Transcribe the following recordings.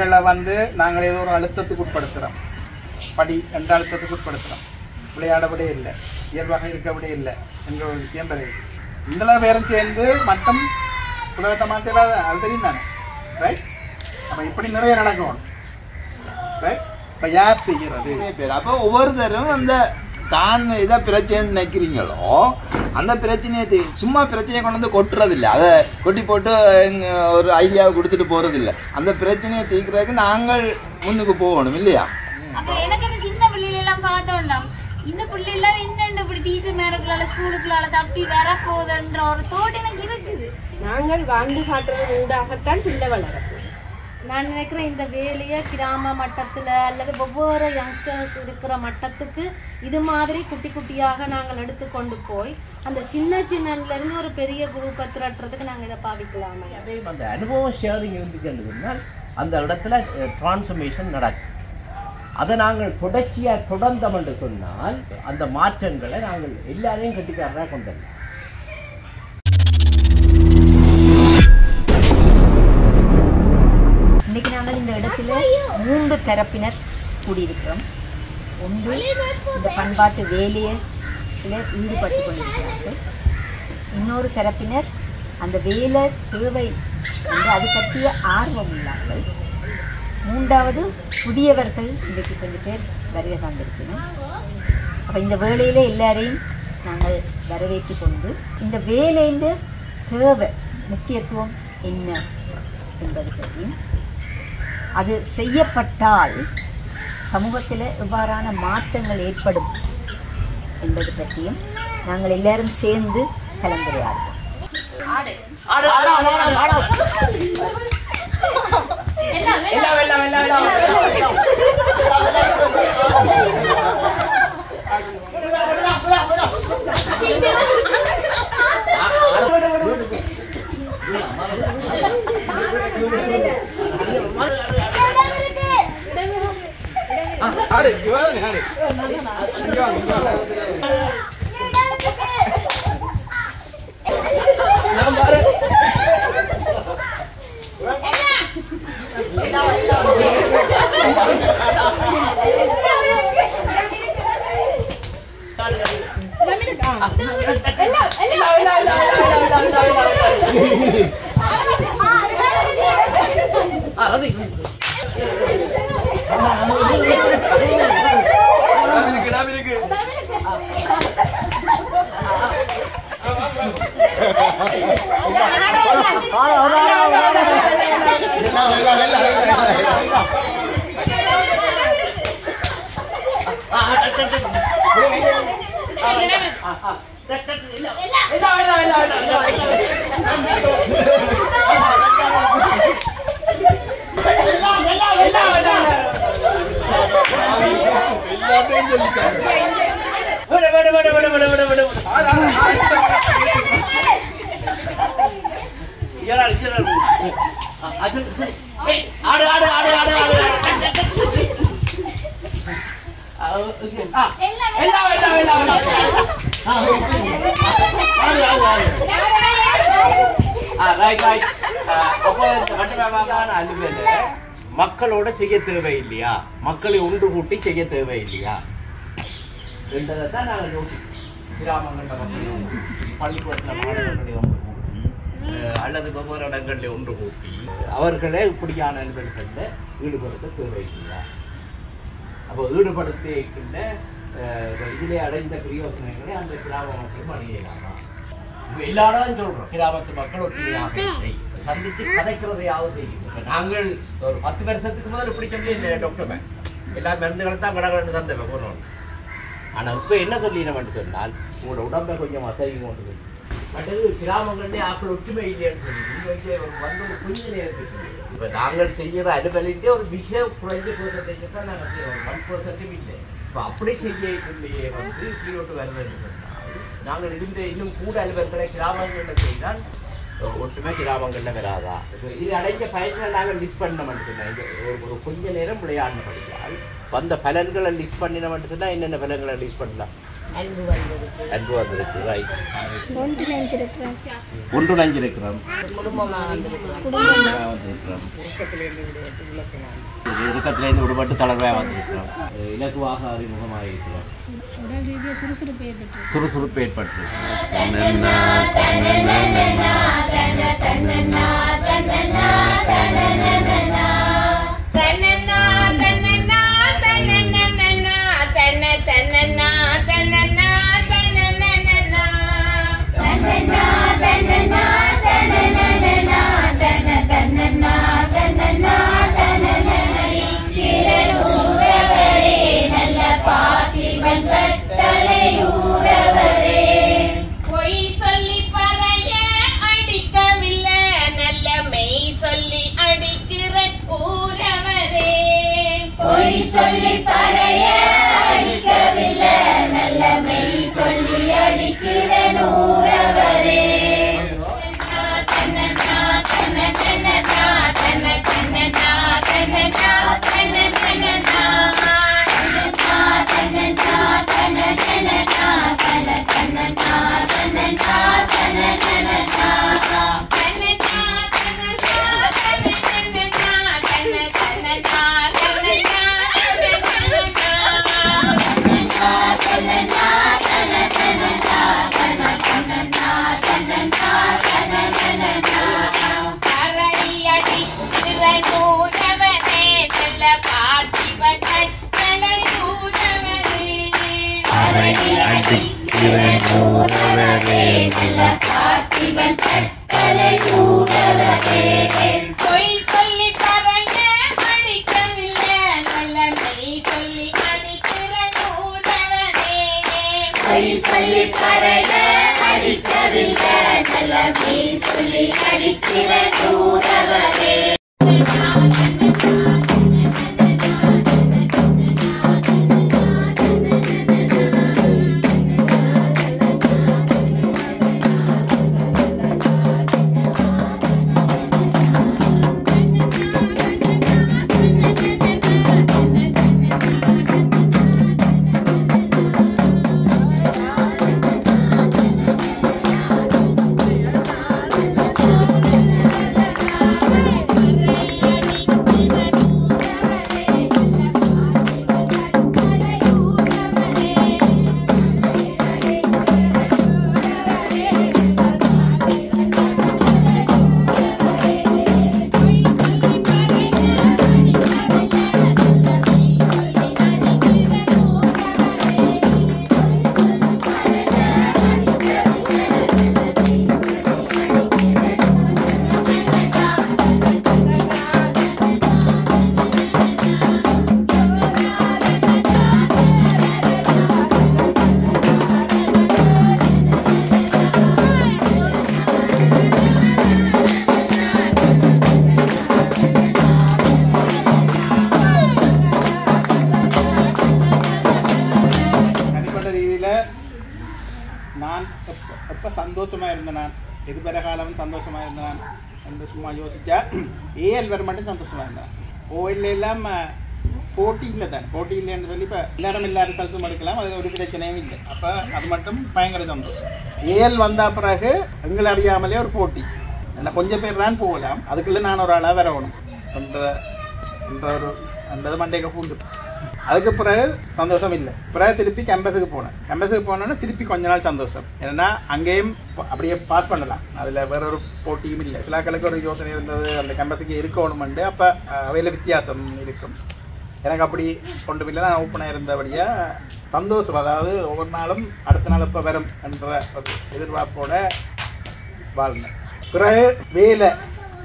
பிள்ளைகளை வந்து நாங்கள் ஏதோ ஒரு அழுத்தத்துக்கு உட்படுத்துகிறோம் படி எந்த அழுத்தத்துக்கு உட்படுத்துகிறோம் விளையாடவிடே இல்லை. இயல்பாக இருக்கவிடே இல்லை என்ற ஒரு விஷயம் பிறகு இந்த பேரும் சேர்ந்து மட்டும் உலகத்தை மாற்றிடாத அது தெரியும் தானே? ரைட் அப்போ இப்படி நிறைய நடக்கும். ரைட் இப்போ யார் செய்கிறது? பேர். அப்போ ஒவ்வொருத்தரும் அந்த தான் எதை பிரச்சனை நினைக்கிறீங்களோ அந்த பிரச்சனையை தீ- சும்மா பிரச்சனையை கொண்டு வந்து கொட்டுறது இல்லை அதை கொட்டி போட்டு ஒரு ஐடியாவை கொடுத்துட்டு போறது இல்லை அந்த பிரச்சனையை தீர்க்கறதுக்கு நாங்கள் முன்னுக்கு போகணும் இல்லையா? அப்ப எனக்கு அந்த சின்ன பிள்ளைல எல்லாம் பார்த்தோம்னா இந்த பிள்ளை எல்லாம் என்னென்ன இப்படி டீச்சர் மேரக்குள்ளால ஸ்கூலுக்குள்ளால தப்பி வர போகுதுன்ற ஒரு தோட் எனக்கு இருக்குது. நாங்கள் வாழ்ந்து காட்டுறது உண்டாகத்தான் பிள்ளை வளரும் நான் நினைக்கிறேன் இந்த வேலையை கிராம மட்டத்தில் அல்லது ஒவ்வொரு யங்ஸ்டர்ஸ் இருக்கிற மட்டத்துக்கு இது மாதிரி குட்டி குட்டியாக நாங்கள் எடுத்துக்கொண்டு போய் அந்த சின்ன சின்னலேருந்து ஒரு பெரிய குரூப்பை திரட்டுறதுக்கு நாங்கள் இதை பாவிக்கலாமே அதே அந்த அனுபவம் ஷேரிங் இருந்துச்சுன்னா அந்த இடத்துல டிரான்ஸ்ஃபர்மேஷன் நடக்கும் அதை நாங்கள் தொடர்ச்சியாக தொடர்ந்தோம் என்று சொன்னால் அந்த மாற்றங்களை நாங்கள் எல்லாரையும் கட்டிக்காரராக கொண்டு வரலாம். வந்து மூன்று தரப்பினர் கூடியிருக்கிறோம். ஒன்று இந்த பண்பாட்டு வேலையில ஈடுபட்டு கொண்டிருக்கிறார்கள். இன்னொரு தரப்பினர் அந்த வேலை தேவை என்று அது பற்றிய ஆர்வம் உள்ளார்கள். மூன்றாவது புதியவர்கள் இன்றைக்கு கொஞ்சம் பேர் வருகை தந்திருக்கிறோம். அப்போ இந்த வேலையில் எல்லாரையும் நாங்கள் வரவேற்று கொண்டு இந்த வேலையின் தேவை முக்கியத்துவம் என்ன என்பது பற்றியும் அது செய்யப்பட்டால் சமூகத்தில் எவ்வாறான மாற்றங்கள் ஏற்படும் என்பது பற்றியும் நாங்கள் எல்லாரும் சேர்ந்து கலந்துரையாடுவோம். ആട് ശിവാദനെ ആട് അത് 了。அப்போ கட்டுமான அலுவல மக்களோட செய்ய தேவை இல்லையா மக்களை ஒன்று கூட்டி செய்ய தேவை இல்லையா என்றதை தான் நாங்கள் யோசிக்கிறோம். கிராமங்களில் மக்களை ஒன்று கூட்டி, பள்ளிக்கூடத்தில் மாணவர்களை ஒன்று கூட்டி அல்லது வெவ்வேறு இடங்களில் ஒன்று கூட்டி அவர்களே இப்படியான அலுவல்களில் ஈடுபடுத்த தேவை இல்லையா அப்போ ஈடுபடுத்திக்கின்ற இதிலே அடைந்த பிரயோசனங்களை அந்த கிராம மக்களும் அடையலாமா எல்லாரும் சொல்றோம் கிராமத்து மக்கள் ஒற்றுமையாக. சந்தித்து கதைக்கிறதையாவது செய்யும் இப்ப நாங்கள் ஒரு பத்து வருஷத்துக்கு முதல் இப்படி சொல்லி டாக்டர் எல்லா மருந்துகளை தான் கடகடன்னு தந்தேன் போனோம். ஆனா இப்ப என்ன சொல்லினோம்னு சொன்னால் உங்களோட உடம்பை கொஞ்சம் அசைவு கொண்டு மற்றது கிராமங்களிலே ஆக்கள் ஒற்றுமை இல்லைன்னு சொல்லி இங்கே ஒரு வந்து ஒரு கொஞ்ச நேரத்துக்கு சொல்லி இப்ப நாங்கள் செய்யற அலுவலின்றே ஒரு மிக குறைஞ்ச பெர்சன்டேஜ் தான் நாங்கள் செய்யறோம். ஒன் பெர்சன்ட்டும் இல்லை. இப்போ அப்படி செய்யக்குள்ளேயே வந்து இப்படி ஒன்று வருவது நாங்கள் இருந்த இன்னும் கூட அலுவலர்களை கிராமங்களில் செய்தால் ஒட்டுமே கிராமங்களில் வராதா? இது அடைஞ்ச பயன்களை நாங்கள் லிஸ்ட் பண்ண மட்டும்தான் ஒரு கொஞ்ச நேரம் விளையாடின படித்தால் வந்த பலன்களை லிஸ்ட் பண்ணின மட்டும்தான் என்னென்ன பலன்களை லிஸ்ட் பண்ணலாம்? அன்பு வந்திருக்கு. ரைட் ஒன்று நினைச்சிருக்கிறேன் ஒன்று நஞ்சிருக்கிறோம். குடும்பமாக வந்திருக்கிறோம் வந்திருக்கிறோம். இறுக்கத்திலேருந்து விடுபட்டு தளர்வாக வந்திருக்கிறோம். இலகுவாக அறிமுகமாக இருக்கிறோம் சுறுசுறுப்பு ஏற்பட்டு சொல்லி பறைய. பொய் சொல்லி பறைய அடிக்கவில்லை. நல்ல சொல்லி அடிக்கிற தூரவரே ஏஎல் மட்டும் சந்தோஷமாக இருந்தேன் ஓஎல்ல எல்லாம் போட்டி இல்லை தான் போட்டி இல்லைன்னு சொல்லி இப்போ எல்லாரும் எல்லாரும் சல்சம் எடுக்கலாம். அது ஒரு பிரச்சனையும் இல்லை. அப்போ அது மட்டும் பயங்கர சந்தோஷம். ஏல் வந்த பிறகு எங்களை அறியாமலே ஒரு போட்டி. என்ன கொஞ்சம் பேர் தான் போகலாம். அதுக்குள்ளே நான் ஒரு ஆளாக வரணும். என்ற என்ற ஒரு அந்த மண்டைக்கு பூண்டு அதுக்கு பிறகு சந்தோஷம் இல்லை பிறகு திருப்பி கேம்பஸுக்கு போனேன். கேம்பஸுக்கு போனோன்னா திருப்பி கொஞ்ச நாள் சந்தோஷம். ஏன்னா அங்கேயும் அப்படியே பாஸ் பண்ணலாம். அதில் வேற ஒரு போட்டியும் இல்லை. சிலாக்களுக்கு ஒரு யோசனை இருந்தது அந்த கேம்பஸுக்கு இருக்கணுமெண்டு அப்போ அவையில் வித்தியாசம் இருக்கும். எனக்கு அப்படி கொண்டு போய் நான் ஓப்பனாக இருந்தபடியாக சந்தோஷம். அதாவது ஒவ்வொரு நாளும் அடுத்த நாள் இப்போ வரும் என்ற எதிர்பார்ப்போட வாழ்ந்தேன். பிறகு வேலை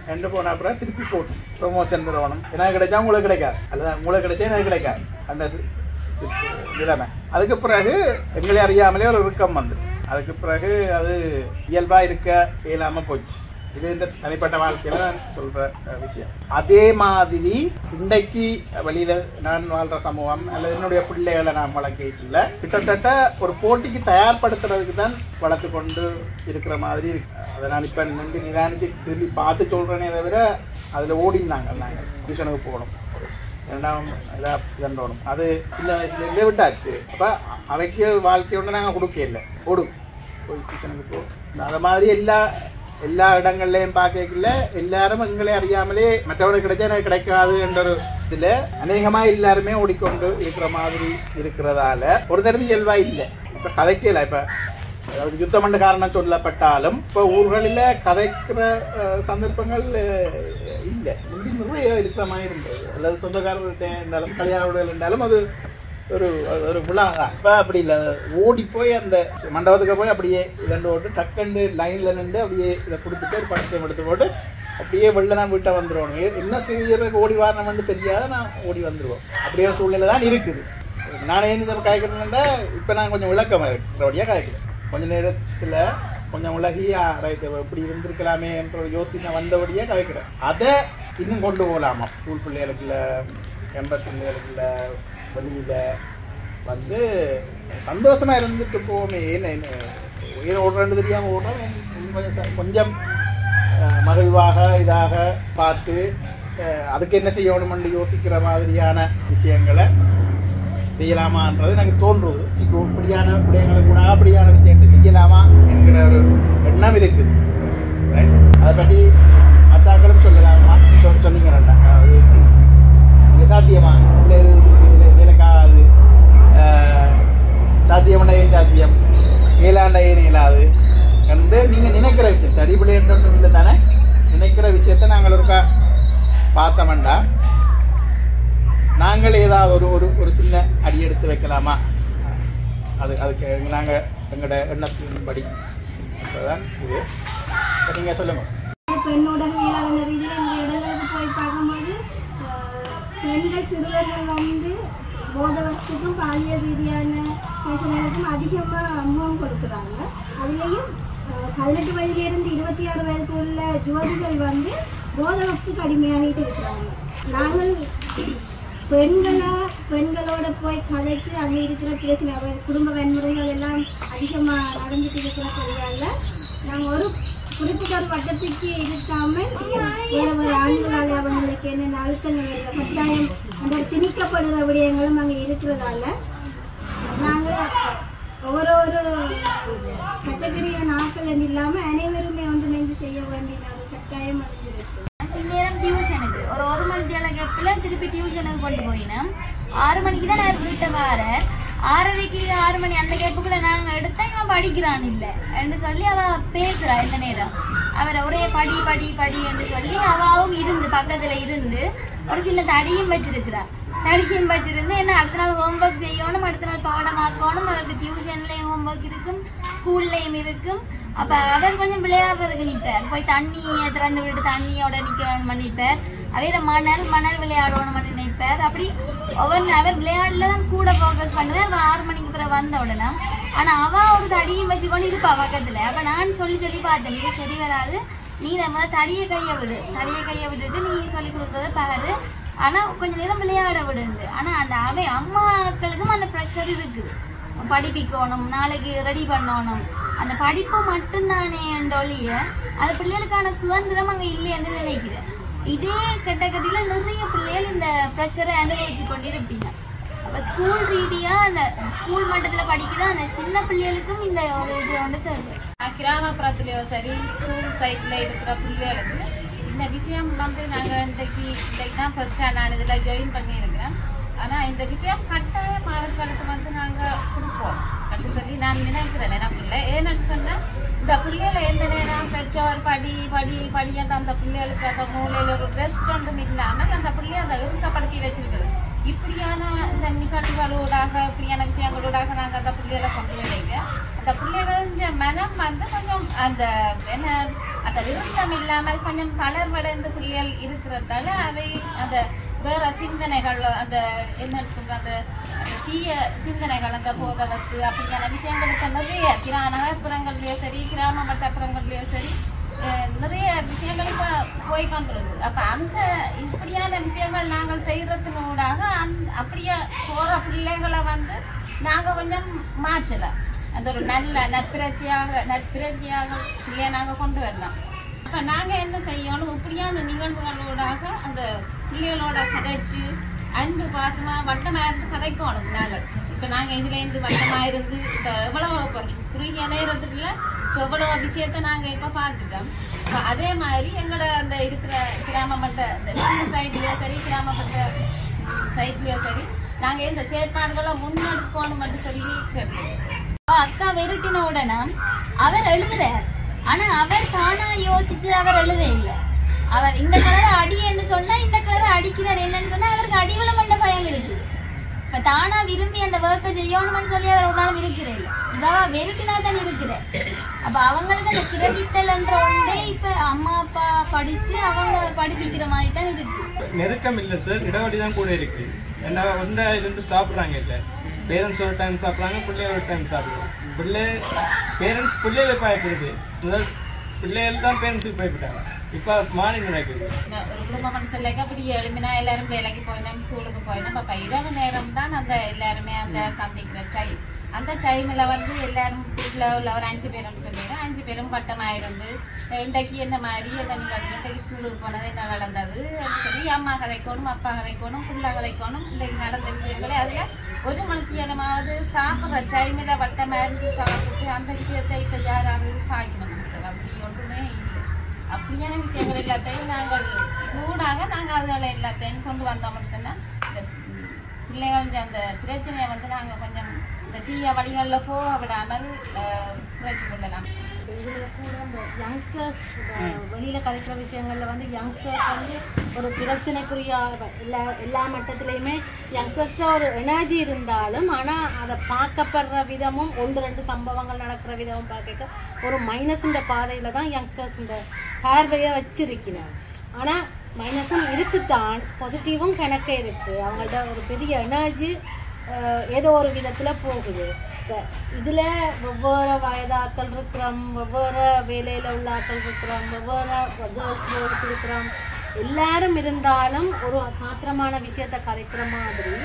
ரெண்டு போன அப்புறம் திருப்பி போட்டு. ப்ரொமோஷன் நிறுவனம். எனக்கு கிடைச்சா உங்களுக்கு கிடைக்காது. அல்லது உங்களுக்கு கிடைச்சா எனக்கு கிடைக்காது. அந்த சி- நிலைமை. அதுக்கு பிறகு எங்களை அறியாமலே ஒரு விருக்கம் வந்து. அதுக்கு பிறகு அது இயல்பாக இருக்க இயலாமல் போச்சு. இது இந்த தனிப்பட்ட வாழ்க்கையில நான் சொல்ற விஷயம். அதே மாதிரி இன்றைக்கு வெளியில நான் வாழ்ற சமூகம் அல்லது என்னுடைய பிள்ளைகளை நான் வளர்க்கல கிட்டத்தட்ட ஒரு போட்டிக்கு தயார்படுத்துறதுக்கு தான் வளர்த்து கொண்டு இருக்கிற மாதிரி இருக்கு. அதை நான் இப்ப நின்று நிதானிச்சு திரும்பி பார்த்து சொல்கிறேனே தவிர அதுல ஓடினாங்க நாங்கள் டியூஷனுக்கு போகணும். ரெண்டாம் இதாக இதண்டோணும் அது சின்ன வயசுலேருந்தே விட்டாச்சு. அப்போ அவைக்கு வாழ்க்கை ஒன்று நாங்கள் கொடுக்க இல்லை. ஓடு போய் கிச்சனுக்கு போ. அந்த மாதிரி எல்லா எல்லா இடங்கள்லையும் பார்க்கல எல்லாரும் எங்களை அறியாமலே மற்றவனுக்கு கிடைச்சா எனக்கு கிடைக்காது என்ற ஒரு இதில் அநேகமாக எல்லாருமே ஓடிக்கொண்டு இருக்கிற மாதிரி இருக்கிறதால ஒரு தடவை இயல்பா இல்லை. இப்போ கதைக்கல இப்போ அதாவது யுத்தம் என்ற காரணம் சொல்லப்பட்டாலும் இப்போ ஊர்களில் கதைக்கிற சந்தர்ப்பங்கள் இல்லை. முந்தி நிறைய இருக்கிற மாதிரி இருந்தது. அல்லது சொந்தக்காரர்கிட்ட இருந்தாலும் கல்யாணம் இருந்தாலும் அது ஒரு ஒரு விழா இப்போ அப்படி இல்லை. ஓடி போய் அந்த மண்டபத்துக்கு போய் அப்படியே இதண்டு போட்டு டக்குண்டு லைனில் நின்று அப்படியே இதை கொடுத்துட்டு ஒரு படத்தை எடுத்து போட்டு அப்படியே வெளில நான் வீட்டை வந்துடுவோம் என்ன செய்யறதுக்கு ஓடி வரணும்னு தெரியாத நான் ஓடி வந்துடுவோம் அப்படியே ஒரு சூழ்நிலை தான் இருக்குது. நான் ஏன் காய்க்கிறேன்னா இப்போ நான் கொஞ்சம் விளக்கம் இருக்கிறபடியாக காய்க்கிறேன். கொஞ்சம் நேரத்தில் கொஞ்சம் உலகி ரைட்டு இப்படி இருந்திருக்கலாமே என்ற ஒரு யோசனை வந்தபடியே கதைக்கிறேன் அதை இன்னும் கொண்டு போகலாமா? ஸ்கூல் பிள்ளைகளுக்குள்ள எம்பஸ் பிள்ளைகளுக்குள்ள வெளியில் வந்து சந்தோஷமாக இருந்துட்டு போவோமே. ஏன்னு என்ன ஏன் ஓடுறேன்னு தெரியாமல் ஓடுறோம். கொஞ்சம் கொஞ்சம் மகிழ்வாக இதாக பார்த்து அதுக்கு என்ன செய்யணும்னு யோசிக்கிற மாதிரியான விஷயங்களை செய்யலாமான்றது எனக்கு தோன்றுவது இப்படியான விடயங்களை கூட அப்படியான விஷயத்தை செய்யலாமா என்கிற ஒரு எண்ணம் இருக்குது. அதை பற்றி மற்றாக்களும் சொல்லலாமா? சொன்னீங்க அதாவது சாத்தியமா? இல்லை சாத்தியமடைய சாத்தியம். இயலாண்டைய இயலாது. என்று நீங்கள் நினைக்கிற விஷயம். சரி பிள்ளைன்ற இல்லை தானே? நினைக்கிற விஷயத்தை நாங்கள் ஒருக்கா பார்த்தோம்டா. நாங்கள் ஏதாவது ஒரு ஒரு ஒரு சின்ன அடி எடுத்து வைக்கலாமா? அது அதுக்கு நாங்கள் எங்களோட எண்ணத்தின்படி. அப்போதான் இது. இப்ப நீங்க சொல்லுங்க. பெண்ணோட ரீதியில் இடங்களுக்கு போய் பார்க்கும்போது பெண்கள் சிறுவர்கள் வந்து போத வருஷத்துக்கும் பாலியல் ரீதியான பிரச்சனைகளுக்கும் அதிகமாக அனுபவம் கொடுக்குறாங்க. அதுலேயும் பதினெட்டு வயதுலேருந்து இருபத்தி ஆறு வயதுக்கு உள்ள ஜோதிகள் வந்து போத வஸ்துக்கு அடிமையாகிட்டு இருக்கிறாங்க. நாங்கள் பெண்களாக பெண்களோட போய் கதைச்சு அங்கே இருக்கிற பிரச்சனை குடும்ப வன்முறைகள் எல்லாம் அதிகமாக நடந்துட்டு இருக்கிற தெரியாத நாங்கள் ஒரு குறிப்பிட்ட பட்டத்துக்கு வட்டத்துக்கு இருக்காம ஒரு வேற ஆண்களால் அவங்களுக்கு என்னென்ன அழுத்தங்கள் கட்டாயம் அந்த திணிக்கப்படுற விடயங்களும் அங்கே இருக்கிறதால நாங்கள் ஒவ்வொரு ஒரு கேட்டகரியான ஆட்கள் இல்லாமல் அனைவருமே ஒன்று ஒன்றிணைந்து செய்ய வேண்டிய நாங்கள் கட்டாயம் அடைஞ்சிருக்கு பின்னேரம் டியூஷனுக்கு. ஒரு ஒரு மணி தேவை கேப்பில் திருப்பி டியூஷனுக்கு கொண்டு போயினோம். ஆறு மணிக்கு தான் நான் வீட்டை வார ஆறரைக்கு ஆறு மணி அந்த கேப்புக்குள்ள நாங்கள் எடுத்தா இவன் படிக்கிறான் இல்லை. என்று சொல்லி அவன் பேசுறா இந்த நேரம். அவரை ஒரே படி படி படி என்று சொல்லி அவாவும் இருந்து பக்கத்துல இருந்து ஒரு சின்ன தடியும் வச்சிருக்கிறார் தடியும் வச்சிருந்து என்ன அடுத்த நாள் ஹோம்ஒர்க் செய்யணும் அடுத்த நாள் பாடமாக்கணும் அவருக்கு டியூஷன்லயும் ஹோம்ஒர்க் இருக்கும் ஸ்கூல்லையும் இருக்கும். அப்ப அவர் கொஞ்சம் விளையாடுறதுக்கு நிற்பார் போய் தண்ணியை திறந்து விட்டு தண்ணியோட நிற்கணும் நிற்பார் அவர மணல் மணல் விளையாடணும் நினைப்பார். அப்படி ஒவ்வொரு அவர் விளையாட்டுல தான் கூட ஃபோக்கஸ் பண்ணுவேன் ஆறு மணிக்கு பிறகு வந்த உடனே ஆனா அவ ஒரு தடியும் வச்சுக்கொண்டு இருப்பா பக்கத்துல. அப்ப நான் சொல்லி சொல்லி பார்த்தேன் நீங்க சரி வராது. நீ இதை தடிய கைய கையை விடு. தடிய கையை விட்டுட்டு நீ சொல்லி கொடுக்கறது பகரு ஆனா கொஞ்ச நேரம் விளையாட விடுண்டு ஆனா அந்த அவை அம்மாக்களுக்கும் அந்த ப்ரெஷர் இருக்குது படிப்பிக்கணும் நாளைக்கு ரெடி பண்ணணும். அந்த படிப்பு மட்டும்தானே ஒழிய அந்த பிள்ளைகளுக்கான சுதந்திரம் அங்கே இல்லைன்னு நினைக்கிறேன். இதே கட்டகதியில் நிறைய பிள்ளைகள் இந்த ப்ரெஷரை அனுபவிச்சு கொண்டிருப்பீங்க. இப்போ ஸ்கூல் ரீதியாக அந்த ஸ்கூல் மட்டத்தில் படிக்கிற அந்த சின்ன பிள்ளைகளுக்கும் இந்த ஒரு இது வந்து தருது கிராமப்புறத்துலயோ சரி ஸ்கூல் சைட்ல இருக்கிற பிள்ளைகளுக்கு இந்த விஷயம் வந்து நாங்கள் இன்றைக்கு இன்றைக்கு தான் ஃபர்ஸ்ட் நான் இதில் ஜாயின் பண்ணியிருக்கிறேன். ஆனால் இந்த விஷயம் கட்டாயம் மாறுகளுக்கு வந்து நாங்கள் கொடுப்போம். அப்படி சொல்லி நான் நினைக்கிறேன். எனக்குள்ள ஏன்னு சொன்னால் இந்த பிள்ளைகளை எந்த நேரம் பெற்றோர் படி படி படியாக அந்த அந்த பிள்ளைகளுக்கு அந்த மூலையில் ஒரு ரெஸ்ட் ஒன்றும் இல்லாமல் அந்த பிள்ளைய அந்த இருக்கப்படுத்தி வச்சிருக்குது இப்படியான இந்த நிகழ்வுகளோடாக இப்படியான விஷயங்களோடாக நாங்கள் அந்த பிள்ளைகளை கொண்டு வரீங்க. அந்த பிள்ளைகளின் மனம் வந்து கொஞ்சம் அந்த என்ன அந்த விருப்பம் இல்லாமல் கொஞ்சம் தளர்வடைந்த பிள்ளைகள் இருக்கிறதால அவை அந்த வேற சிந்தனைகள் அந்த என்ன சொல்ற அந்த தீய சிந்தனைகள் அந்த போத வஸ்து அப்படியான விஷயங்களுக்கு நிறைய கிரா நகர்ப்புறங்கள்லயோ சரி கிராம மட்டப்புறங்கள்லயோ சரி நிறைய விஷயங்கள் இப்போ போய் கொண்டிருக்கு அப்ப அந்த இப்படியான விஷயங்கள் நாங்கள் செய்யறதுனூடாக அந் அப்படியே போற பிள்ளைகளை வந்து நாங்க கொஞ்சம் மாற்றலாம் அந்த ஒரு நல்ல நட்பிரட்சியாக நட்பிரட்சியாக பிள்ளைய நாங்க கொண்டு வரலாம். அப்ப நாங்க என்ன செய்யணும்? இப்படியான நிகழ்வுகளோடாக அந்த பிள்ளைகளோட கதைச்சு அன்பு பாசமா வட்டமா இருந்து கதைக்கணும் நாங்கள். இப்ப நாங்க இதுல இருந்து வட்டமா இருந்து இப்ப எவ்வளவு குறுகிய நேரத்துக்குள்ள இப்ப எவ்வளவு விஷயத்த நாங்க இப்ப பார்த்துட்டோம். அதே மாதிரி எங்களோட அந்த இருக்கிற கிராமமட்ட இந்த சைட்லயோ சரி கிராமப்பட்ட சைட்லயோ சரி நாங்க இந்த செயற்பாடுகளை முன்னெடுக்கணும் சொல்லி கேட்போம் அக்கா வெறுட்டின உடனே அவர் எழுதுறார். ஆனா அவர் தானா யோசிச்சு அவர் எழுத இல்லை அவர் இந்த கலரை அடின்னு சொன்னா இந்த கலரை அடிக்கிறார் என்னன்னு சொன்னா அவருக்கு அடிவள பண்ண பயம் இருக்குது இப்ப தானா விரும்பி அந்த ஒர்க்கை செய்யணும்னு சொல்லி அவர் ஒரு நாளும் இருக்கிறேன் இதாவா வெறுட்டினா தான் இருக்கிறேன் அப்ப அவங்களுக்கு அந்த கிரெடிட்டல்ன்ற ஒன்றே இப்ப அம்மா அப்பா படிச்சு அவங்க படிப்பிக்கிற மாதிரி தான் இருக்கு. நெருக்கம் இல்லை சார் இடவெளி தான் கூட இருக்கு. ஏன்னா ஒன்றா இருந்து சாப்பிட்றாங்க இல்லை. பேரண்ட்ஸ் ஒரு டைம் சாப்பிட்றாங்க பிள்ளைய ஒரு டைம் சாப்பிடுறாங்க. பிள்ளை பேரண்ட்ஸ் பிள்ளைகளை பயப்படுது. முதல் பிள்ளைகள் தான் பேரண்ட்ஸுக்கு பயப்பட்டாங்க. இப்போ மாறி நடக்குது ஒரு குடும்பம் சொல்லிக்க அப்படி எழுமினா எல்லாரும் வேலைக்கு போயினோம் ஸ்கூலுக்கு போயினோம் அப்ப இரவு நேரம் தான் அந்த எல்லாருமே அந்த சந்திக்கிற டைம் அந்த டைம்ல வந்து எல்லாரும் வீட்டில் உள்ள ஒரு அஞ்சு பேரும் சொல்லிடுறோம் அஞ்சு பேரும் பட்டமாக இருந்து இன்றைக்கு என்ன மாதிரி என்ன நீங்கள் இன்றைக்கு ஸ்கூலுக்கு போனது என்ன நடந்தது அப்படின்னு சொல்லி அம்மா கதைக்கணும் அப்பா கதைக்கணும் பிள்ளை கதைக்கணும் இன்றைக்கு நடந்த விஷயங்களே அதில் ஒரு மணிக்கு நேரமாவது சாப்பிட்ற டைமில் வட்டமாக இருந்து சாப்பிட்டு அந்த விஷயத்தை இப்போ யாராவது பார்க்கணும் சார் அப்படி அப்படியான விஷயங்கள் எல்லாத்தையும் நாங்கள் கூடாக நாங்கள் அதுகளை எல்லாத்தையும் கொண்டு வந்தோம்னு சொன்னால் இந்த பிள்ளைகள் அந்த பிரச்சனையை வந்து நாங்கள் கொஞ்சம் இந்த தீய வழிகளில் போக விடாமல் அஹ், கொள்ளலாம். இதுல கூட இந்த யங்ஸ்டர்ஸ் வெளியில கதைக்கிற விஷயங்கள்ல வந்து யங்ஸ்டர்ஸ் வந்து ஒரு பிரச்சனைக்குரிய எல்லா எல்லா மட்டத்திலையுமே யங்ஸ்டர்ஸ்ட ஒரு எனர்ஜி இருந்தாலும் ஆனா அதை பார்க்கப்படுற விதமும் ஒன்று ரெண்டு சம்பவங்கள் நடக்கிற விதமும் பார்க்க ஒரு மைனஸ்ன்ற பாதையில தான் யங்ஸ்டர்ஸ் இந்த பார்வையை வச்சிருக்கிறாங்க. ஆனா மைனஸும் இருக்குத்தான். பாசிட்டிவும் கணக்கே இருக்கு. அவங்கள்ட்ட ஒரு பெரிய எனர்ஜி ஏதோ ஒரு விதத்துல போகுது. இதில் வெவ்வேறு வயதாக்கள் இருக்கிறோம் வெவ்வேறு வேலையில் உள்ள ஆட்கள் இருக்கிறோம் வெவ்வேறு கேர்ள்ஸ் பாய்ஸ் இருக்கிறோம். எல்லாரும் இருந்தாலும் ஒரு மாத்திரமான விஷயத்தை கதைக்கிற மாதிரி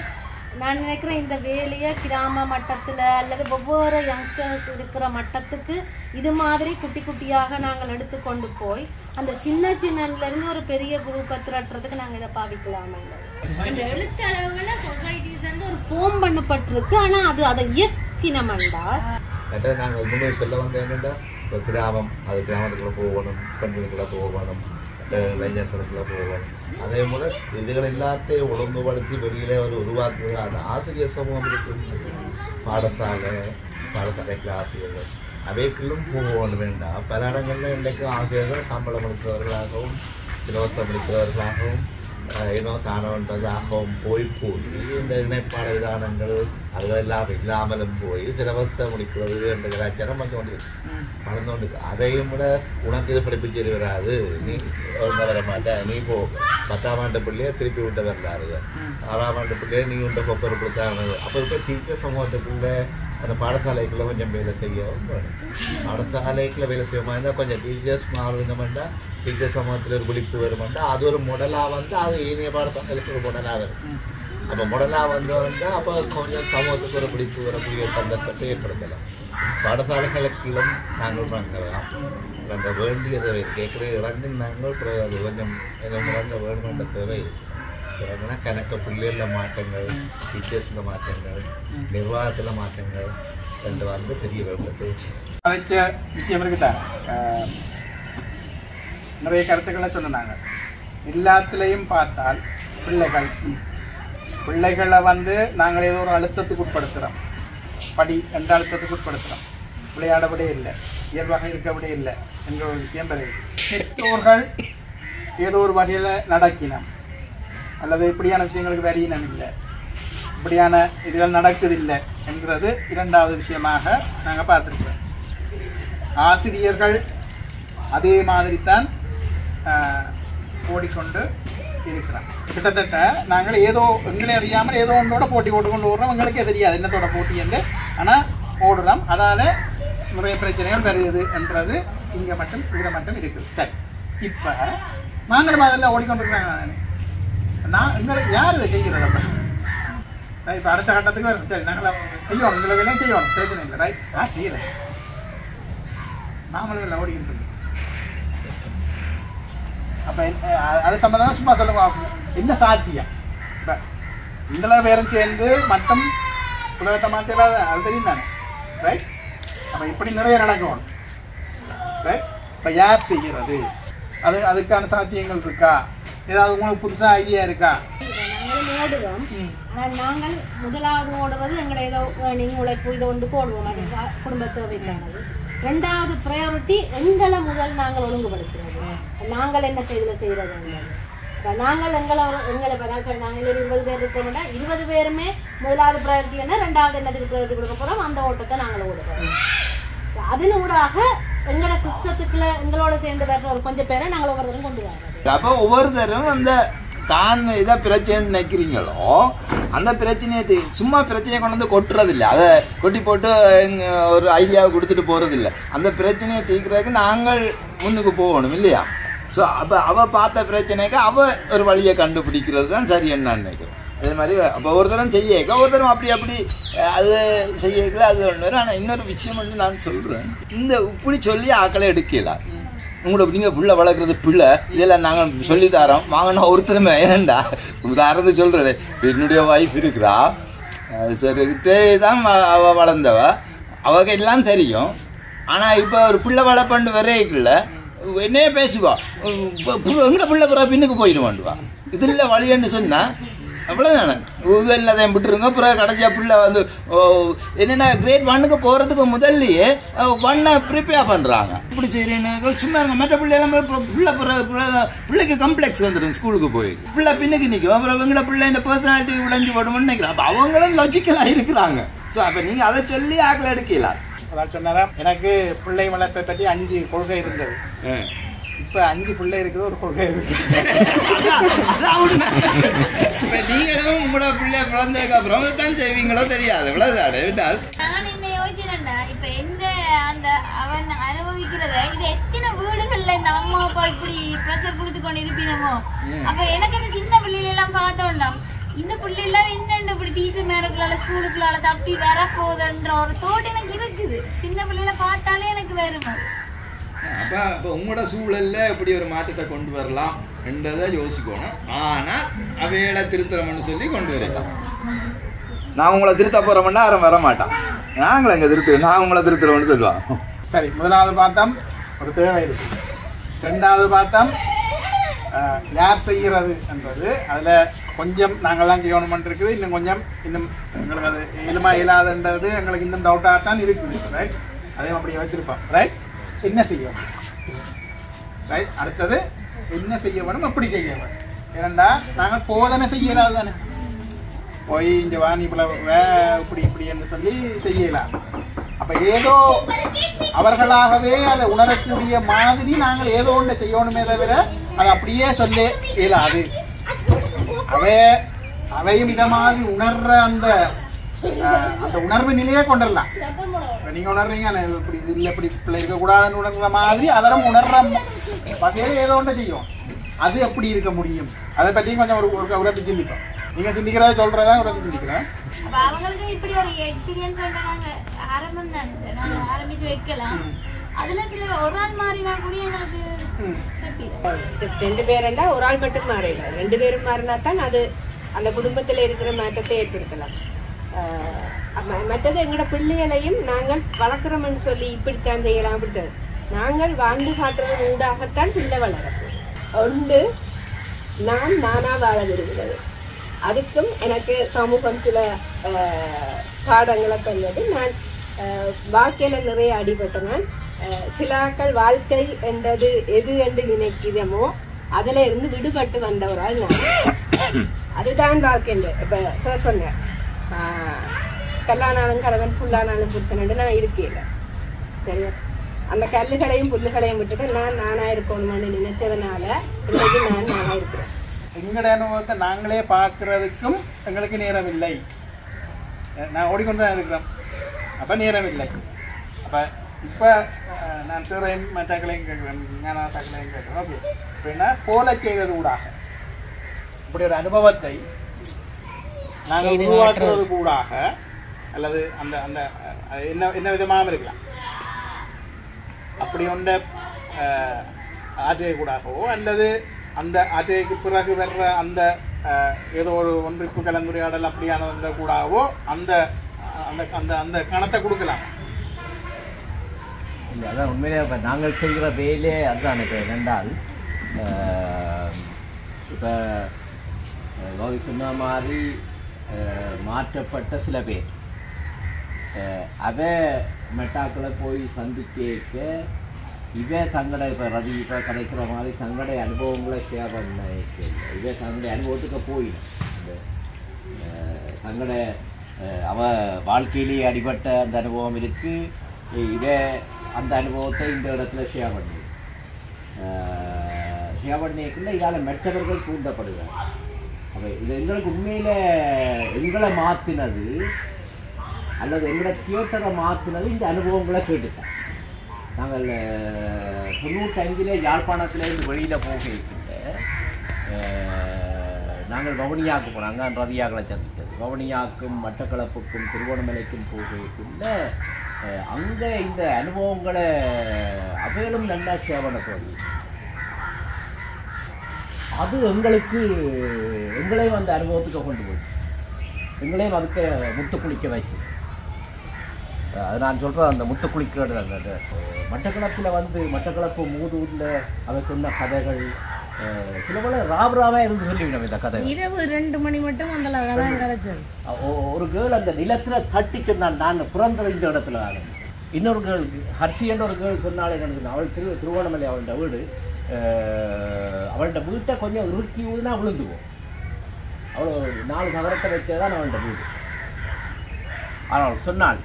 நான் நினைக்கிறேன் இந்த வேலையை கிராம மட்டத்தில் அல்லது ஒவ்வொரு யங்ஸ்டர்ஸ் இருக்கிற மட்டத்துக்கு இது மாதிரி குட்டி குட்டியாக நாங்கள் எடுத்துக்கொண்டு போய் அந்த சின்ன சின்னலேருந்து ஒரு பெரிய குரூப்பை திரட்டுறதுக்கு நாங்கள் இதை பாவிக்கலாமாங்க இந்த எழுத்தளவுல சொசைட்டிஸ் வந்து ஒரு ஃபோம் பண்ணப்பட்டிருக்கு. ஆனால் அது அதை இயக்கினமண்டா கேட்டால் நாங்கள் முன்னே செல்ல வந்த என்னென்னா இப்போ கிராமம் அது கிராமத்துக்குள்ளே போகணும் பெண்களுக்குள்ளே போகணும் அஹ் இளைஞர்களுக்குள்ளே போகணும். அதே போல் இதுகள் எல்லாத்தையும் ஒழுங்குபடுத்தி வெளியிலே ஒரு உருவாக்குகிற அந்த ஆசிரியர் சமூகம் இருக்கு. பாடசாலை பாடசாலைக்கு ஆசிரியர்கள் அவைக்குள்ளும் போகணும் வேண்டாம் பல இடங்களில் இன்றைக்கு ஆசிரியர்கள் சம்பளம் அளித்தவர்களாகவும் இலவசம் அளித்தவர்களாகவும் அஹ் ஏனோ தானவன்றதாகவும் போய் போய் இந்த இணைப்பாளர் விதானங்கள் அதுவெல்லாம் இல்லாமலும் போய் சிலபஸை முடிக்கிறது என்ற கலாச்சாரம் வந்து கொண்டு வளர்ந்து கொண்டு அதையும் விட உனக்கு இது படிப்பிச்சு வராது. நீ ஒழுங்கா வர மாட்டேன் நீ போ. பத்தாம் ஆண்டு பிள்ளைய திருப்பி விட்ட வரலாறு. ஆறாம் ஆண்டு பிள்ளைய நீ உண்ட கொப்பர் கொடுத்தாங்க அப்போ இருக்க சீக்கிர சமூகத்துக்குள்ள அந்த பாடசாலைக்குள்ள கொஞ்சம் வேலை செய்யவும் பாடசாலைக்குள்ள வேலை செய்யமா இருந்தால் கொஞ்சம் டீச்சர்ஸ் மாறுனமெண்டா டீச்சர் சமூகத்தில் ஒரு விழிப்பு வருமெண்டா. அது ஒரு முடலாக வந்து அது ஏனைய பாடசாலைக்கு ஒரு முடலாக இருக்கும் அப்போ முடலாக வந்து வந்தால் அப்போ கொஞ்சம் சமூகத்துக்கு ஒரு பிடிப்பு வரக்கூடிய சந்தர்ப்பத்தை ஏற்படுத்தலாம். பாடசாலைகளுக்குள்ளும் நாங்கள் வாங்கலாம் அந்த வேண்டியதை கேட்குறது இறங்கி நாங்கள் அது கொஞ்சம் என்ன இறங்க வேணுமென்ற தேவை இறங்கினா கணக்கு பிள்ளைகளில் மாற்றங்கள் டீச்சர்ஸில் மாற்றங்கள் நிர்வாகத்தில் மாற்றங்கள் என்று வந்து பெரிய விவசாயத்தை வச்ச விஷயம் இருக்குதா? நிறைய கருத்துக்களை சொன்னாங்க. எல்லாத்துலேயும் பார்த்தால் பிள்ளைகள் பிள்ளைகளை வந்து நாங்கள் ஏதோ ஒரு அழுத்தத்துக்கு உட்படுத்துகிறோம் படி என்ற அழுத்தத்துக்கு உட்படுத்துகிறோம் விளையாடவிடே இல்லை. இயல்பாக இருக்கவிடே இல்லை என்ற ஒரு விஷயம் பெறுது பெற்றோர்கள் ஏதோ ஒரு வகையில் நடக்கினோம். அல்லது இப்படியான விஷயங்களுக்கு வரியினம் இல்லை. இப்படியான இதுகள் நடக்குதில்லை என்கிறது இரண்டாவது விஷயமாக நாங்கள் பார்த்துருக்கோம் ஆசிரியர்கள் அதே மாதிரி தான் ஓடிக்கொண்டு இருக்கிறோம் கிட்டத்தட்ட நாங்கள் ஏதோ எங்களை அறியாமல் ஏதோ ஒன்றோட போட்டி போட்டு கொண்டு ஓடுறோம். எங்களுக்கே தெரியாது என்னத்தோட போட்டி என்று. ஆனால் ஓடுறோம். அதால் நிறைய பிரச்சனைகள் வருகிறது என்றது இங்கே மட்டும் இதில் மட்டும் இருக்குது. சரி. இப்போ நாங்களும் அதில் ஓடிக்கொண்டிருக்கிறாங்க நான்? எங்களுக்கு யார் இதை செய்கிறது? அப்போ இப்போ அடுத்த கட்டத்துக்கு வரும். சரி நாங்கள் செய்யணும் எங்களுக்கு என்ன செய்யணும் பிரச்சனை இல்லை. ரைட் ஆ செய்யலை. நாமளும் இல்லை ஓடிக்கிட்டு அப்போ அது சம்மந்தமாக சும்மா சொல்லுங்க என்ன சாத்தியம்? இப்போ இந்த பேரும் சேர்ந்து மட்டம் உலகத்தை மாற்றலாத அது தெரியும் தானே ரைட் அப்போ இப்படி நிறைய நடக்கும் ரைட் இப்போ யார் செய்கிறது? அது அதுக்கான சாத்தியங்கள் இருக்கா? ஏதாவது உங்களுக்கு புதுசாக ஐடியா இருக்கா? ஓடுவோம். நாங்கள் முதலாவது ஓடுறது எங்களை ஏதோ ஏர்னிங் உழைப்பு இதை ஒன்று போடுவோம். அது குடும்ப தேவைக்கானது. ரெண்டாவது ப்ரையாரிட்டி எங்களை முதல் நாங்கள் ஒழுங்குபடுத்துறது நாங்கள் என்ன இதில் செய்கிறது இப்போ நாங்கள் எங்களை ஒரு- எங்களை பதார்த்தம் நாங்கள் ஒரு இருபது பேர் இருக்கோம்னா இருபது பேருமே முதலாவது ப்ரையாரிட்டி என்ன? ரெண்டாவது என்னதுக்கு ப்ரையாரிட்டி கொடுக்க போகிறோம் அந்த ஓட்டத்தை நாங்கள் கொடுக்குறோம் அதில் ஊடாக எங்களோட சிஸ்டத்துக்குள்ள எங்களோட சேர்ந்து வர்ற ஒரு கொஞ்சம் பேரை நாங்கள் ஒவ்வொருத்தரும் கொண்டு வரோம் அப்போ ஒவ்வொருத்தரும் அந்த தான் இதை பிரச்சனை நினைக்கிறீங்களோ அந்த பிரச்சனையை தீ- சும்மா பிரச்சனையை கொண்டு வந்து கொட்டுறதில்ல. அதை கொட்டி போட்டு ஒரு ஐடியாவை கொடுத்துட்டு போகிறதில்ல அந்த பிரச்சனையை தீர்க்கிறதுக்கு நாங்கள் முன்னுக்கு போகணும் இல்லையா? ஸோ அப்போ அவள் பார்த்த பிரச்சனைக்கு அவள் ஒரு வழியை கண்டுபிடிக்கிறது தான் சரி என்ன நினைக்கிறேன். அதே மாதிரி அப்போ ஒருத்தரும் செய்யக்க ஒருத்தரும் அப்படி அப்படி அது செய்யக்கல அது ஒன்று வரும். ஆனால் இன்னொரு விஷயம் வந்து நான் சொல்கிறேன் இந்த இப்படி சொல்லி ஆக்களை எடுக்கலாம் உங்களோட நீங்கள் பிள்ளை வளர்க்குறது பிள்ளை இதெல்லாம் நாங்கள் சொல்லி தரோம். வாங்கினா ஒருத்தருமே ஏன்டா உதாரணத்தை சொல்கிறேன் என்னுடைய ஒய்ஃப் இருக்கிறா. சரி தான் அவ- அவ வளர்ந்தவ. அவக்கு எல்லாம் தெரியும். ஆனால் இப்போ ஒரு பிள்ளை வளர்ப்பண்டு வரைக்குள்ள என்னையே பேசுவா எங்கே பிள்ளை பிறகு பின்னுக்கு போயிடுவாண்டுவா இதில் வழின்னு சொன்னா அவ்வளோதானே இதெல்லாம் விட்டுருங்க பிறகு கடைசியாக பிள்ளை வந்து ஓ, என்னென்ன கிரேட் ஒன்னுக்கு போகிறதுக்கு முதல்லையே ஒன்னை ப்ரிப்பேர் பண்ணுறாங்க இப்படி சரின்னு சும்மா இருங்க மற்ற பிள்ளையெல்லாம் பிள்ளை பிற- பிள்ளைக்கு கம்ப்ளெக்ஸ் வந்துடும் ஸ்கூலுக்கு போய் பிள்ளை பின்னுக்கு நிற்கும் அப்புறம் இவங்கள பிள்ளை இந்த பர்சனாலிட்டி விளைஞ்சு போடும்னு நினைக்கிறேன் அப்போ அவங்களும் லஜிக்கலாக இருக்கிறாங்க ஸோ அப்போ நீங்கள் அதை சொல்லி ஆக்களை எடுக்கலாம் அதான் சொன்னாராம் எனக்கு பிள்ளை வளர்ப்பை பற்றி அஞ்சு கொள்கை இருந்தது. இப்போ அஞ்சு பிள்ளை இருக்குது ஒரு கொள்கை இருக்கு. இப்போ நீங்களும் உங்களோட பிள்ளை பிறந்ததுக்கு அப்புறம் தான் செய்வீங்களோ தெரியாது. இவ்வளோதானே விட்டால். நான் என்ன யோசிச்சேன்டா இப்ப எந்த அந்த அவன் அனுபவிக்கிறத இது எத்தனை வீடுகள்ல இந்த அம்மா அப்பா இப்படி ப்ரெஷர் கொடுத்து கொண்டு இருப்பினமோ அப்ப எனக்கு அந்த சின்ன பிள்ளைகள் எல்லாம் பார்த்தோம்னா இந்த பிள்ளை எல்லாம் என்னென்ன இப்படி டீச்சர் மேரக்குள்ளால ஸ்கூலுக்குள்ளால தப்பி வர போகுதுன்ற ஒரு தோட் எனக்கு இருக்குது. சின்ன பிள்ளைல பார்த்தாலே எனக்கு வருமா அப்போ அப்போ உங்களோட சூழலில் இப்படி ஒரு மாற்றத்தை கொண்டு வரலாம் என்றதை யோசிக்கணும். ஆனால் அவைகளை திருத்துறோம்னு சொல்லி கொண்டு வரலாம். நான் உங்களை திருத்த போகிறோம்னா யாரும் வர மாட்டான். நாங்களும் எங்கே திருத்து நான் உங்களை திருத்துறோம்னு சொல்லுவான் சரி முதலாவது பார்த்தோம் ஒரு தேவை இருக்கு. ரெண்டாவது பார்த்தோம் யார் செய்கிறது என்பது. அதில் கொஞ்சம் நாங்கள்லாம் செய்யணுமென்று இருக்குது இன்னும் கொஞ்சம் இன்னும் எங்களுக்கு அது இயலுமா இயலாதுன்றது எங்களுக்கு இன்னும் டவுட்டாக தான் இருக்குது. ரைட் அதையும் அப்படி வச்சுருப்போம். ரைட் என்ன செய்யணும் ரைட் அடுத்தது என்ன செய்ய வேணும்? எப்படி செய்ய வேணும்? ஏனண்டா நாங்கள் போதனை செய்யலாது தானே? போய் இந்த வாணி வே இப்படி இப்படி என்று சொல்லி செய்யலாம். அப்போ ஏதோ அவர்களாகவே அதை உணரக்கூடிய மாதிரி நாங்கள் ஏதோ ஒன்று செய்யணுமே தவிர அதை அப்படியே சொல்லி இயலாது. அவை அவையும் இத மாதிரி உணர்ற அந்த அந்த உணர்வு நிலையே கொண்டுடலாம். இப்ப நீங்க உணர்றீங்க "நான் இது இப்படி இது இல்லை இப்படி பிள்ளை இருக்கக்கூடாதுன்னு உணர்ற மாதிரி அவரும் உணர்ற வகையில் ஏதோ ஒன்று செய்யும். அது எப்படி இருக்க முடியும்? அதை பற்றியும் கொஞ்சம் ஒரு ஒரு உரத்து சிந்திப்போம். நீங்க சிந்திக்கிறத சொல்றதா உரத்து சிந்திக்கிறேன். அவங்களுக்கு இப்படி ஒரு எக்ஸ்பீரியன்ஸ் ஆரம்பம் தானே சார் வைக்கலாம். அதுல சில ஒரு ஆள் மாறினா கூட எங்களுக்கு. ரெண்டு பேரண்டா ஒரு ஆள் மட்டும் மாறிடல ரெண்டு பேரும் மாறினா தான் அது அந்த குடும்பத்தில் இருக்கிற மாற்றத்தை ஏற்படுத்தலாம். மற்றது எங்களோட பிள்ளைகளையும் நாங்கள் வளர்க்குறோம்னு சொல்லி இப்படித்தான் செய்யலாம் அப்படித்தான். நாங்கள் வாழ்ந்து காட்டுறது ஊடாகத்தான் பிள்ளை வளரும் ஒன்று நான் நானாக வாழ விரும்புகிறது. அதுக்கும் எனக்கு சமூகம் சில பாடங்களை தந்தது. நான் வாழ்க்கையில் நிறைய அடிபட்டேன். சிலாக்கள் வாழ்க்கை என்றது எது என்று நினைக்கிறோமோ அதுல இருந்து விடுபட்டு வந்தவரால் நான். அதுதான் வாழ்க்கை என்று இப்ப சார் சொன்னேன் கல்லானாலும் கணவன் புல்லானாலும் புருஷன் நான் இருக்கேன். சரியா? அந்த கல்லுகளையும் புல்லுகளையும் விட்டுட்டு நான் நானா இருக்கணும்னு நினைச்சதுனால இன்னைக்கு நான் நானா இருக்கிறேன். எங்களுடைய அனுபவத்தை நாங்களே பார்க்கறதுக்கும் எங்களுக்கு நேரம் இல்லை நான் ஓடிக்கொண்டு தான் இருக்கிறோம். அப்போ நேரம் இல்லை அப்போ இப்போ நான் சிறையும் மற்றக்களையும் கேட்குறேன் ஞானாத்தாக்களையும் கேட்குறேன் ஓகே இப்போ என்ன போல செய்தது கூடாக இப்படி ஒரு அனுபவத்தை நாங்கள் உருவாக்குறது கூடாக அல்லது அந்த அந்த என்ன என்ன விதமாக இருக்கலாம் அப்படி ஒன்றை ஆற்றை கூடாகவோ அல்லது அந்த ஆற்றைக்கு பிறகு வர்ற அந்த ஏதோ ஒரு ஒன்றிப்பு கலந்துரையாடல் அப்படியானது கூடவோ அந்த அந்த அந்த அந்த கணத்தை கொடுக்கலாம் அதான் உண்மையிலே இப்போ நாங்கள் செய்கிற வேலையே அதுதான் எனக்கு என்னென்றால் இப்போ கௌரி சொன்ன மாதிரி மாற்றப்பட்ட சில பேர். அஹ், அவ மெட்டாக்களை போய் சந்திக்க இவே தங்கட இப்போ ரதி இப்போ கிடைக்கிற மாதிரி தங்கட அனுபவங்களை ஷேர் பண்ண இவே தங்களுடைய அனுபவத்துக்கு போய் இந்த அவ வாழ்க்கையிலேயே அடிபட்ட அந்த அனுபவம் இருக்குது இவ அந்த அனுபவத்தை இந்த இடத்துல ஷேர் பண்ணி. ஷேர் பண்ணிக்குள்ள இதால் மற்றவர்கள் தூண்டப்படுவார் அப்போ இது எங்களுக்கு உண்மையில் எங்களை மாற்றினது அல்லது எங்களை தியேட்டரை மாற்றினது இந்த அனுபவங்களை கேட்டுத்தான் நாங்கள் அஹ், தொண்ணூத்தஞ்சிலே யாழ்ப்பாணத்திலேருந்து வெளியில் போகிருக்கின்ற நாங்கள் வவுனியாவுக்கு போனோம். அங்கே ரதியாக்களை சந்தித்தது. வவுனியாவுக்கும் மட்டக்களப்புக்கும் திருவோணமலைக்கும் போகிருக்கின்ற அங்கே இந்த அனுபவங்களை அவைகளும் நல்லா சேவனை தோல்வி அது எங்களுக்கு எங்களையும் அந்த அனுபவத்துக்கு கொண்டு போய் எங்களையும் அதுக்கு முத்து குளிக்க வைக்கும் அது நான் சொல்கிறேன் அந்த முத்து குளிக்கிறது அந்த அந்த மட்டக்களப்பில் வந்து மட்டக்களப்பு மூதூரில் அவன் சொன்ன கதைகள் சில போல ராவ் ராவாக இருந்து சொல்லிவிடும் இந்த கதை? இரவு ரெண்டு மணி மட்டும் அந்த தான் கிடைச்சது ஒரு கேர்ள் அந்த நிலத்துல தட்டி சொன்னான் நான் பிறந்தது இந்த இடத்துல இன்னொரு கேர்ள் ஹர்ஷின்ற ஒரு கேர்ள் சொன்னாலே எனக்கு அவள் திரு திருவோணமலை அவள்கிட்ட வீடு. அவள்கிட்ட வீட்டை கொஞ்சம் இறுக்கி ஊதுனா விழுந்துவோம் அவ்வளோ நாலு நகரத்தை வச்சே தான் அவள்கிட்ட வீடு. ஆனால் சொன்னாள்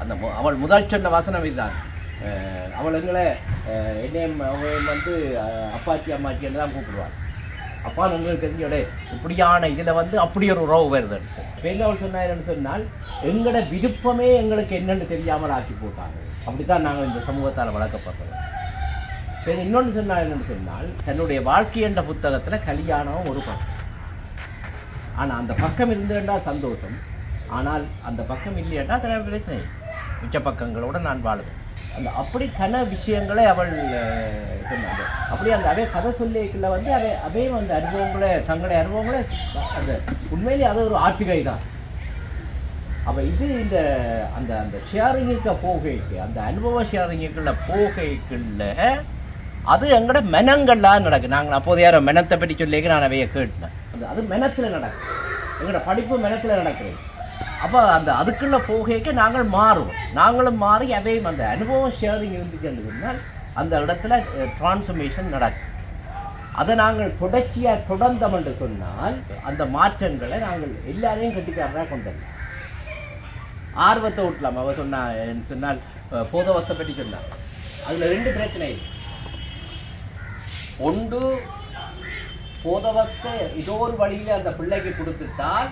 அந்த அவள் முதல் சொன்ன வசனம் இதுதான். அவள் எங்களை என்னையும் அவன் வந்து அப்பாச்சி அம்மாச்சி தான் கூப்பிடுவாள். அப்பா உங்களுக்கு தெரிஞ்சோடே இப்படியான இதில் வந்து அப்படி ஒரு உறவு வருது. இப்போ அவள் சொன்னா சொன்னால் எங்களோட விருப்பமே எங்களுக்கு என்னென்னு தெரியாமல் ஆக்கி போட்டாங்க அப்படித்தான் நாங்கள் இந்த சமூகத்தால் வளர்க்கப்பட்டோம். சரி இன்னொன்று சொன்னால் என்னென்னு சொன்னால் தன்னுடைய வாழ்க்கை என்ற புத்தகத்தில் கல்யாணம் ஒரு பக்கம். ஆனால் அந்த பக்கம் இருந்தேன்டா சந்தோஷம். ஆனால் அந்த பக்கம் இல்லையேண்டா அதில் பிரச்சனை. மிச்ச பக்கங்களோட நான் வாழுவேன். அந்த அப்படி கன விஷயங்களை அவள் சொன்னாங்க. அப்படி அந்த அவை கதை சொல்லிக்கல வந்து அவை அவையும் அந்த அனுபவங்களை தங்களுடைய அனுபவங்களை அந்த உண்மையிலேயே அது ஒரு ஆட்டுகை தான். அப்போ இது இந்த அந்த அந்த ஷேரிங்குக்கு போகைக்கு அந்த அனுபவ இருக்கிற போகைக்குள்ள அது எங்களோட மெனங்கள்லாம் நடக்கு. நாங்கள் அப்போது யாரோ மெனத்தை பற்றி சொல்லிக்க நான் அவைய கேட்டேன். அது அது மெனத்தில் நடக்கும் எங்களோட படிப்பு மெனத்தில் நடக்குது அப்போ அந்த அதுக்குள்ள போகைக்கு நாங்கள் மாறுவோம். நாங்களும் மாறி அதையும் அந்த அனுபவம் ஷேரிங் இருந்துச்சுன்னு சொன்னால் அந்த இடத்துல டிரான்ஸ்ஃபர்மேஷன் நடக்கும். அதை நாங்கள் தொடர்ச்சியாக தொடர்ந்தோம் என்று சொன்னால் அந்த மாற்றங்களை நாங்கள் எல்லாரையும் கட்டிக்காரராக கொண்டு வரலாம் ஆர்வத்தை விட்டலாம் அவள் சொன்னா என்ன சொன்னால் போத வசப்பட்டி சொன்னார் அதில் ரெண்டு பிரச்சனை ஒன்று போதவத்தை ஏதோ ஒரு வழியில அந்த பிள்ளைக்கு கொடுத்துட்டால்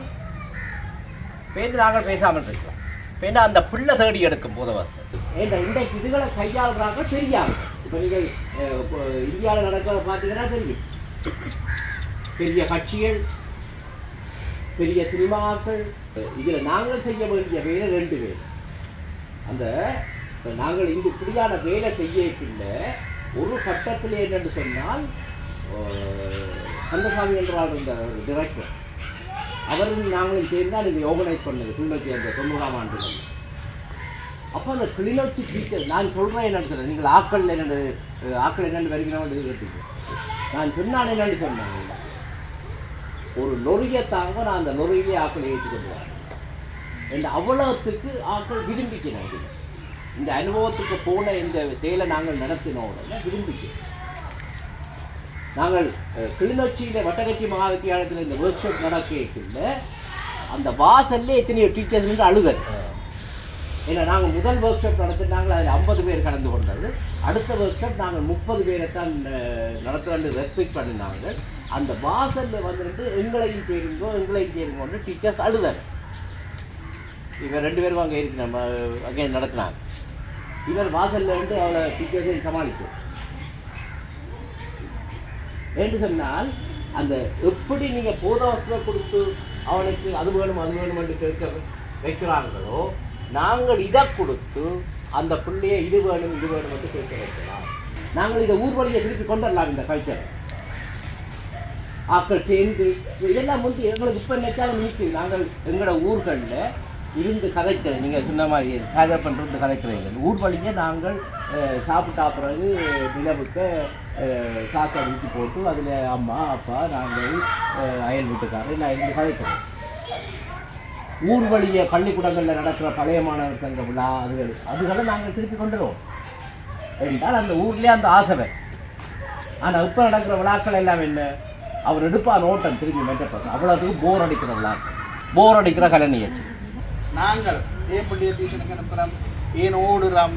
பேருந்து நாங்கள் பேசாமல் இருக்கலாம். ஏன்னா அந்த பிள்ளை தேடி எடுக்கும் போதவஸ்தை ஏன்னா இன்றைக்கு இதுகளை கையாளுறாங்க தெரியாது. இப்போ நீங்கள் இந்தியாவில் நடக்கிறத பார்த்தீங்கன்னா தெரியும். பெரிய கட்சிகள் பெரிய சினிமாக்கள் இதில் நாங்கள் செய்ய வேண்டிய வேலை ரெண்டு வேலை. அந்த இப்போ நாங்கள் இந்த இப்படியான வேலை செய்யக்கில்ல ஒரு கட்டத்தில் என்னென்னு சொன்னால் கந்தசாமி என்றால் இந்த டிரெக்டர் அவர்கள் நாங்களும் சேர்ந்தால் இதை ஆர்கனைஸ் பண்ணது தொண்ணூற்றி அந்த தொண்ணூறாம் ஆண்டு அப்போ அந்த கிளிநொச்சி டீச்சர் நான் சொல்கிறேன் என்னென்னு சொல்கிறேன் நீங்கள் ஆக்கள் என்னென்னு ஆக்கள் என்னென்னு வருகிறோம் கேட்டுக்கு நான் சொன்னான் என்னன்னு சொன்னாங்க ஒரு லொரியை தாங்க நான் அந்த லொரியிலே ஆக்களை ஏற்றி வரேன் இந்த அவ்வளவுத்துக்கு ஆக்கள் விரும்பிக்கிறேன் இந்த அனுபவத்துக்கு போன இந்த செயலை நாங்கள் நடத்தினோட விரும்பிக்கிறோம். நாங்கள் கிளிநொச்சியில வட்டக்கட்சி மகாவித்தியாலயத்தில் இந்த ஒர்க் ஷாப் நடக்கல அந்த வாசல்ல எத்தனையோ டீச்சர்ஸ் வந்து அழுகல் ஏன்னா நாங்கள் முதல் ஒர்க் ஷாப் நடத்தினாங்க அதில் ஐம்பது பேர் கலந்து கொண்டது அடுத்த ஒர்க் ஷாப் நாங்கள் முப்பது பேரை தான் நடத்துறது ரெஸ்ட்ரிக்ட் பண்ணினாங்க அந்த வாசல்ல வந்துட்டு எங்களையும் சேருங்கோ எங்களையும் சேருங்கோன்னு டீச்சர்ஸ் அழுதார் இவர் ரெண்டு பேரும் அங்கே இருக்கு நம்ம அங்கே நடத்தினாங்க. இவர் வாசல்ல இருந்து அவளை டீச்சர்ஸையும் சமாளிக்கும். என்று சொன்னால் அந்த எப்படி நீங்க போதவசனம் கொடுத்து அவனுக்கு அது வேணும் அது வேணும் என்று கேட்க வைக்கிறாங்களோ நாங்கள் இதை கொடுத்து அந்த பிள்ளையை இது வேணும் இது வேணும் என்று கேட்க வைக்கலாம். நாங்கள் இதை ஊர் வழியை திருப்பி கொண்டு வரலாம் இந்த கல்ச்சர் ஆக்கள் சேர்ந்து இதெல்லாம் வந்து எங்களுக்கு இப்போ நினைச்சாலும் நீக்கு நாங்கள் எங்களோட ஊர்களில் இருந்து கதைக்கிறது நீங்கள் சொன்ன மாதிரி கதை பண்ணுறது கதைக்கிறீங்க ஊர் வழியே நாங்கள் அஹ், சாப்பிட்டா பிறகு நிலவுக்கு சாக்கை வீட்டு போட்டு அதில் அம்மா அப்பா நாங்கள் அயல் வீட்டுக்காரர் நான் இருந்து கதைக்கிறோம். ஊர் வழிய பள்ளிக்கூடங்களில் நடக்கிற பழைய மாணவர் சங்க விழா அதுகள் அதுகளை நாங்கள் திருப்பி கொண்டுடுவோம் என்றால் அந்த ஊர்லேயே அந்த ஆசை ஆனால் இப்போ நடக்கிற விழாக்கள் எல்லாம் என்ன? அவர் எடுப்பார் ஓட்டம் திரும்பி மெட்டப்படும் அவ்வளோத்துக்கு போர் அடிக்கிற விழா. போர் அடிக்கிற கலைஞர் நாங்கள் ஏன் பிள்ளைய டியூஷனுக்கு அனுப்புகிறோம் ஏன் ஓடுறோம்?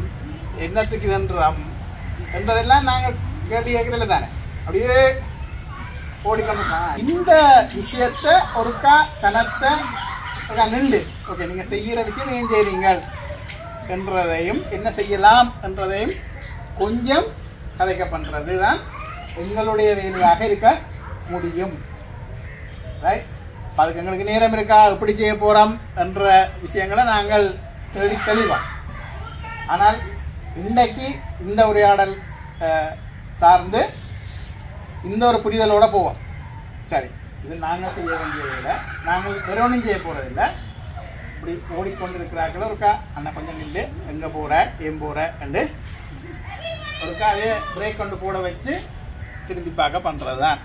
என்னத்துக்கு இதுன்றோம் என்றதெல்லாம் நாங்கள் கேள்வி கேட்கறதில்ல தானே? அப்படியே ஓடிக்கொண்டு இந்த விஷயத்தை ஒருக்கா சனத்தை ஒருக்கா நின்று ஓகே நீங்கள் செய்கிற விஷயம் ஏன் செய்கிறீங்க என்றதையும் என்ன செய்யலாம் என்றதையும் கொஞ்சம் கதைக்க பண்ணுறது தான் எங்களுடைய வேலையாக இருக்க முடியும். ரைட் அதுக்கு எங்களுக்கு நேரம் இருக்கா? எப்படி செய்ய போகிறோம் என்ற விஷயங்களை நாங்கள் தெளி தெளிவோம். ஆனால் இன்றைக்கு இந்த உரையாடல் சார்ந்து இந்த ஒரு புரிதலோட போவோம். சரி இது நாங்கள் செய்ய வேண்டியதில்லை நாங்கள் வெறும் செய்ய போகிறதில்லை இப்படி ஓடிக்கொண்டிருக்கிறார்கள். ஒருக்கா அண்ணன் கொஞ்சம் நின்று எங்கே போகிற ஏன் போகிற என்று ஒருக்கா அதே பிரேக் கொண்டு போட வச்சு திரும்பி பார்க்க பண்ணுறது தான்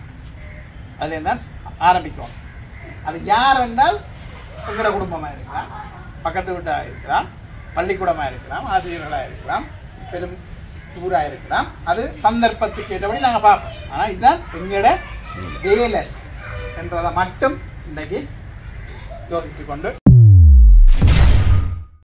அது என்ன? ஆரம்பிக்கும். அது யார் என்றால் உங்களோட குடும்பமாக இருக்கலாம். பக்கத்து வீட்டாக இருக்கலாம். பள்ளிக்கூடமாக இருக்கலாம். ஆசிரியர்களாக இருக்கலாம். பெரும் டூராக இருக்கலாம் அது சந்தர்ப்பத்துக்கு ஏற்றபடி நாங்கள் பார்ப்போம். ஆனால் இதுதான் எங்களோட வேலை என்றதை மட்டும் இன்றைக்கு யோசித்து கொண்டு